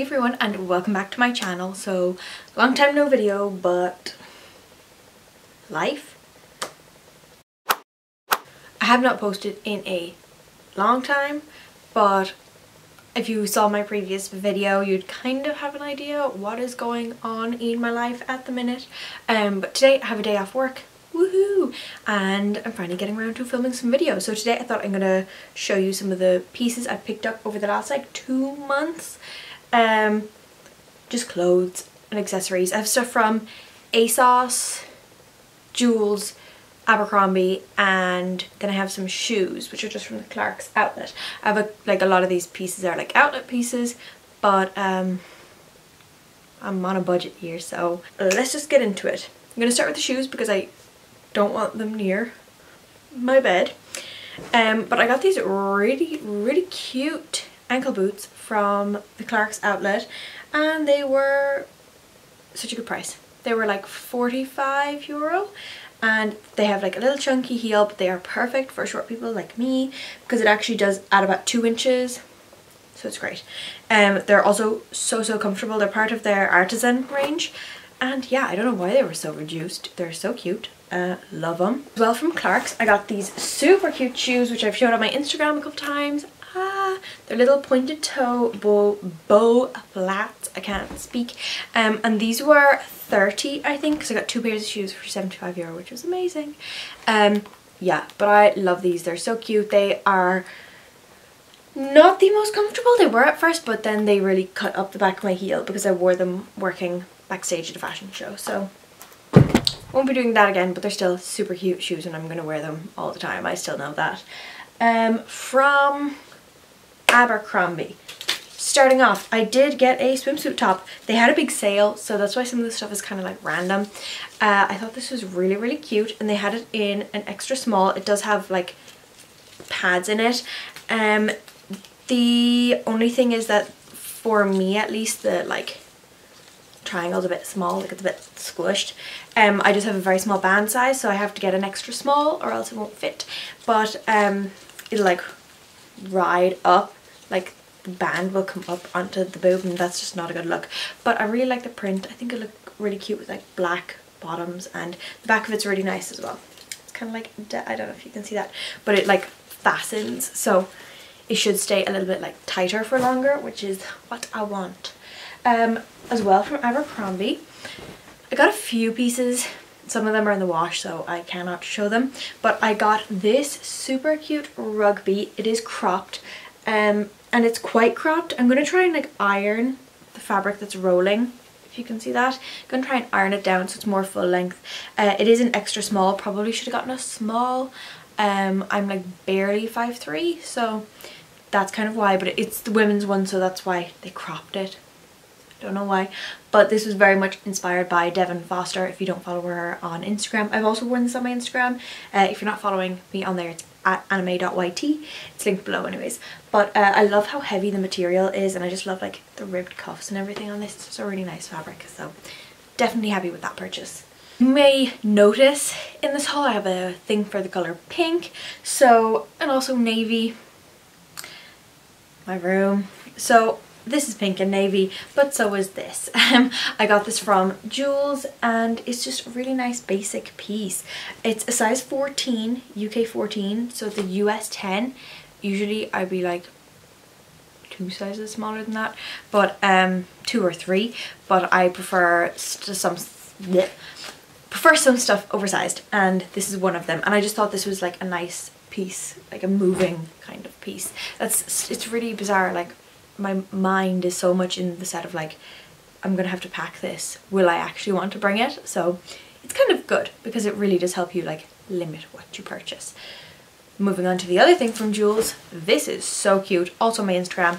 Hey everyone and welcome back to my channel. So long time no video but life. I have not posted in a long time but if you saw my previous video you'd kind of have an idea what is going on in my life at the minute. Um, but today I have a day off work woohoo and I'm finally getting around to filming some videos so today I thought I'm gonna show you some of the pieces I've picked up over the last like two months um just clothes and accessories. I have stuff from ASOS Joules Abercrombie and then I have some shoes which are just from the Clarks outlet. I have a, like a lot of these pieces are like outlet pieces but um I'm on a budget here so let's just get into it. I'm gonna start with the shoes because I don't want them near my bed. Um, but I got these really, really cute ankle boots from the Clarks outlet and they were such a good price. They were like 45 euro and they have like a little chunky heel but they are perfect for short people like me because it actually does add about two inches so it's great. Um, they're also so so comfortable. They're part of their artisan range and yeah I don't know why they were so reduced. They're so cute. Uh, love them. As well from Clarks, I got these super cute shoes which I've shown on my Instagram a couple times. Ah, they're little pointed toe bow, bow flats. I can't speak. Um, and these were 30 I think because I got two pairs of shoes for 75 euro which was amazing. Um, yeah, but I love these. They're so cute. They are not the most comfortable they were at first but then they really cut up the back of my heel because I wore them working backstage at a fashion show so won't be doing that again, but they're still super cute shoes and I'm going to wear them all the time. I still know that. Um, from Abercrombie. Starting off, I did get a swimsuit top. They had a big sale, so that's why some of the stuff is kind of like random. Uh, I thought this was really, really cute, and they had it in an extra small. It does have like pads in it. Um, the only thing is that for me at least, the like triangle's a bit small, like it's a bit squished. Um, I just have a very small band size, so I have to get an extra small or else it won't fit. But um, it'll like ride up, like the band will come up onto the boob and that's just not a good look. But I really like the print. I think it look really cute with like black bottoms and the back of it's really nice as well. It's kind of like, I don't know if you can see that, but it like fastens. So it should stay a little bit like tighter for longer, which is what I want um, as well from Abercrombie. I got a few pieces. Some of them are in the wash, so I cannot show them. But I got this super cute rugby. It is cropped, um, and it's quite cropped. I'm going to try and like iron the fabric that's rolling if you can see that. I'm going to try and iron it down so it's more full length. Uh, it is an extra small, probably should have gotten a small. Um, I'm like barely 5'3", so that's kind of why, but it's the women's one, so that's why they cropped it don't know why but this was very much inspired by Devon Foster if you don't follow her on Instagram I've also worn this on my Instagram uh, if you're not following me on there it's at annamae.yt it's linked below anyways. But uh, I love how heavy the material is and I just love like the ribbed cuffs and everything on this. It's a really nice fabric so definitely happy with that purchase. You may notice in this haul I have a thing for the color pink. So and also navy. My room. So this is pink and navy but so is this. Um, I got this from Joules and it's just a really nice basic piece. It's a size 14 UK 14 so the US 10 usually I'd be like two sizes smaller than that but um two or three. But I prefer some bleh, prefer some stuff oversized and this is one of them. And I just thought this was like a nice piece like a moving kind of piece. That's it's really bizarre like my mind is so much in the set of like I'm gonna have to pack this will I actually want to bring it so it's kind of good because it really does help you like limit what you purchase moving on to the other thing from Joules, this is so cute also my Instagram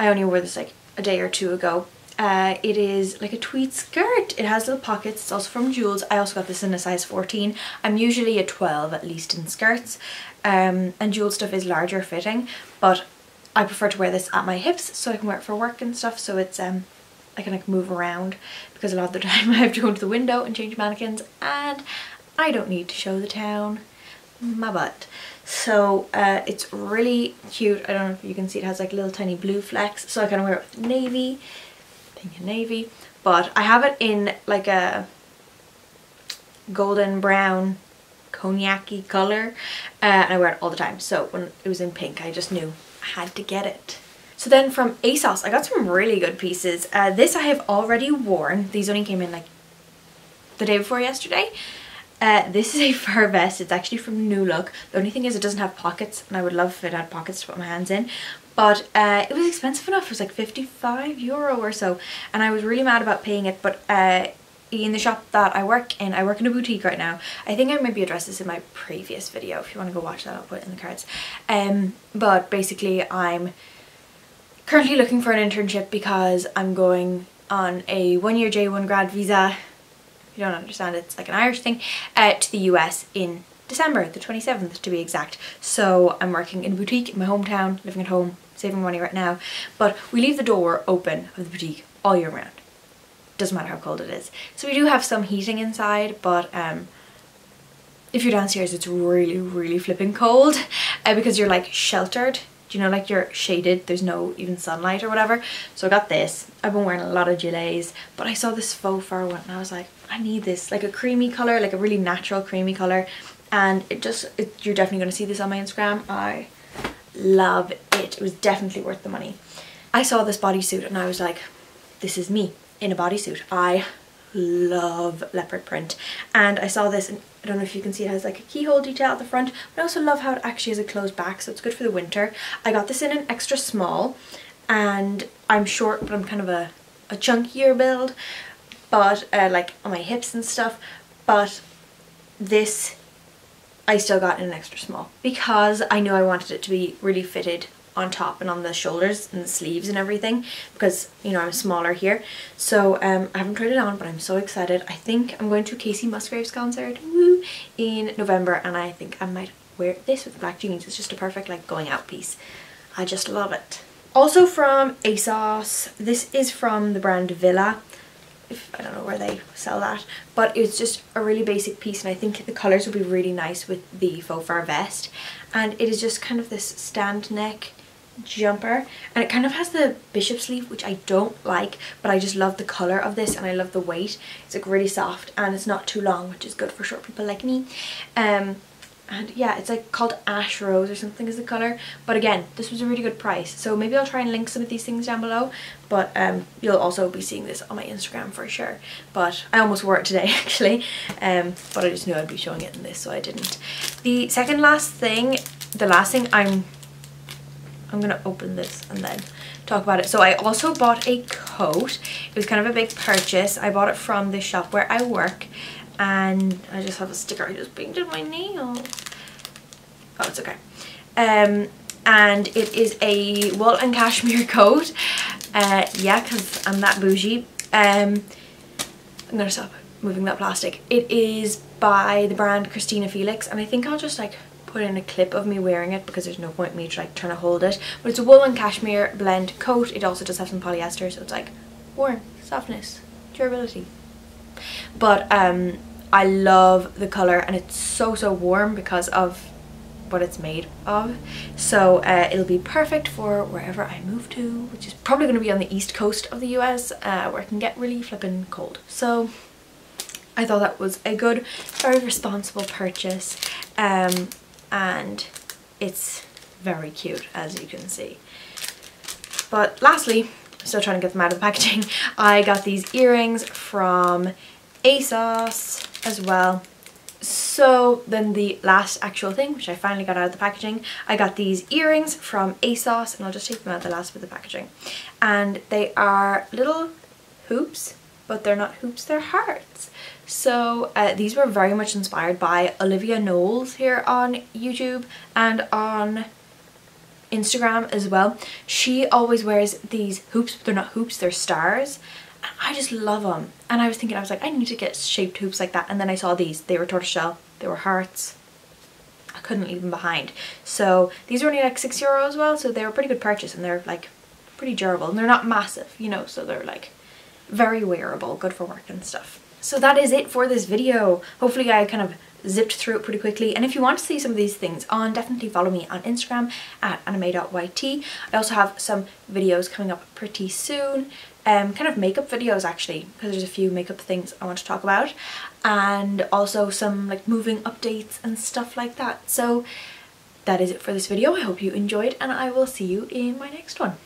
I only wore this like a day or two ago uh, it is like a tweed skirt. It has little pockets. It's also from Joules. I also got this in a size 14. I'm usually a 12 at least in skirts. Um, and Joules stuff is larger fitting. But I prefer to wear this at my hips so I can wear it for work and stuff so it's um I can like move around because a lot of the time I have to go into the window and change mannequins and I don't need to show the town my butt. So uh, it's really cute. I don't know if you can see it has like little tiny blue flecks. So I of wear it with navy, pink and navy. But I have it in like a golden brown cognac color uh, and I wear it all the time. So when it was in pink, I just knew had to get it. So then from ASOS, I got some really good pieces. Uh, this I have already worn. These only came in like the day before yesterday. Uh, this is a fur vest. It's actually from New Look. The only thing is it doesn't have pockets and I would love if it had pockets to put my hands in. But uh, it was expensive enough. It was like 55 euro or so. And I was really mad about paying it. But uh, in the shop that I work in, I work in a boutique right now. I think I maybe addressed this in my previous video. If you want to go watch that, I'll put it in the cards. Um, but basically I'm currently looking for an internship because I'm going on a one-year J1 grad visa. If you don't understand, it's like an Irish thing, uh, to the US in December, the 27th to be exact. So I'm working in a boutique in my hometown, living at home, saving money right now. But we leave the door open of the boutique all year round. Doesn't matter how cold it is. So we do have some heating inside, but um, if you're downstairs, it's really, really flipping cold uh, because you're like sheltered. Do you know like you're shaded there's no even sunlight or whatever. So I got this. I've been wearing a lot of gilets but I saw this faux fur one and I was like I need this. Like a creamy color like a really natural creamy color. And it just it, you're definitely going to see this on my Instagram. I love it. It was definitely worth the money. I saw this bodysuit and I was like this is me in a bodysuit. I love leopard print. And I saw this and I don't know if you can see it has like a keyhole detail at the front but I also love how it actually has a closed back so it's good for the winter. I got this in an extra small and I'm short but I'm kind of a, a chunkier build but uh, like on my hips and stuff. But this I still got in an extra small because I knew I wanted it to be really fitted on top and on the shoulders and the sleeves and everything because you know I'm smaller here. So um, I haven't tried it on but I'm so excited. I think I'm going to Kacey Musgraves concert woo, in November and I think I might wear this with black jeans. It's just a perfect like going out piece. I just love it. Also from ASOS this is from the brand Vila. If I don't know where they sell that but it's just a really basic piece and I think the colors will be really nice with the faux fur vest. And it is just kind of this stand neck jumper and it kind of has the bishop sleeve which I don't like but I just love the color of this and I love the weight. It's like really soft and it's not too long which is good for short people like me. Um and yeah it's like called ash rose or something is the color but again this was a really good price. So maybe I'll try and link some of these things down below but um you'll also be seeing this on my Instagram for sure. But I almost wore it today actually um but I just knew I'd be showing it in this so I didn't. The second last thing the last thing I'm I'm gonna open this and then talk about it. So I also bought a coat. It was kind of a big purchase. I bought it from the shop where I work and I just have a sticker I just painted my nail. Oh, it's okay. Um, and it is a wool and cashmere coat. Uh, yeah, because I'm that bougie. Um, I'm gonna stop moving that plastic. It is by the brand Christina Felix and I think I'll just like put in a clip of me wearing it because there's no point me trying to hold it. But it's a wool and cashmere blend coat. It also does have some polyester so it's like warm, softness, durability. But um, I love the colour and it's so so warm because of what it's made of so uh, it'll be perfect for wherever I move to which is probably going to be on the east coast of the US uh, where it can get really flippin' cold so I thought that was a good very responsible purchase um, and it's very cute as you can see. But lastly, still trying to get them out of the packaging, I got these earrings from ASOS as well. So then the last actual thing, which I finally got out of the packaging, I got these earrings from ASOS and I'll just take them out the last bit of the packaging. And they are little hoops, but they're not hoops, they're hearts. So uh, these were very much inspired by Olivia Knowles here on YouTube and on Instagram as well. She always wears these hoops, but they're not hoops, they're stars. And I just love them. And I was thinking, I was like, I need to get shaped hoops like that. And then I saw these. They were tortoiseshell. They were hearts. I couldn't leave them behind. So these were only like six euro as well. So they were a pretty good purchase and they're like pretty durable. And they're not massive, you know, so they're like very wearable, good for work and stuff. So that is it for this video. Hopefully I kind of zipped through it pretty quickly and if you want to see some of these things on definitely follow me on Instagram at annamae.yt. I also have some videos coming up pretty soon um, kind of makeup videos actually because there's a few makeup things I want to talk about and also some like moving updates and stuff like that. So that is it for this video. I hope you enjoyed and I will see you in my next one.